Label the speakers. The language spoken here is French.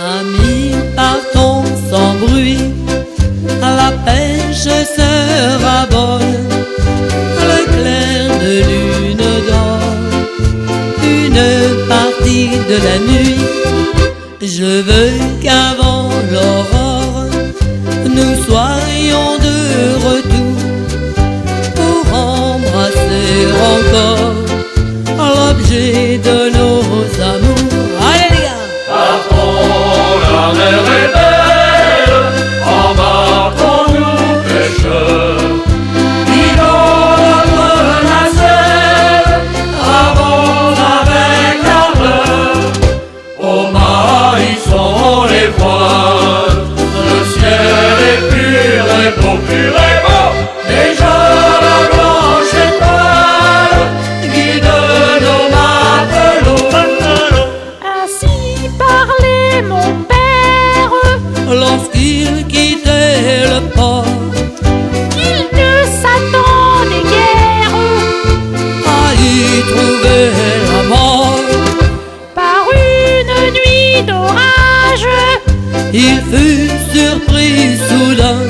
Speaker 1: Amis, partons sans bruit, à la pêche sera bonne, le clair de lune d'or, une partie de la nuit. Je veux qu'avant l'aurore, nous soyons de retour
Speaker 2: et beau, pur et beau. Déjà la blanche étoile guide nos matelots.
Speaker 3: Ainsi parlait mon père,
Speaker 1: Lorsqu'il quittait le port,
Speaker 3: qu'il ne s'attendait guère
Speaker 1: à y trouver la mort,
Speaker 3: par une nuit d'orage
Speaker 1: il fut surpris soudain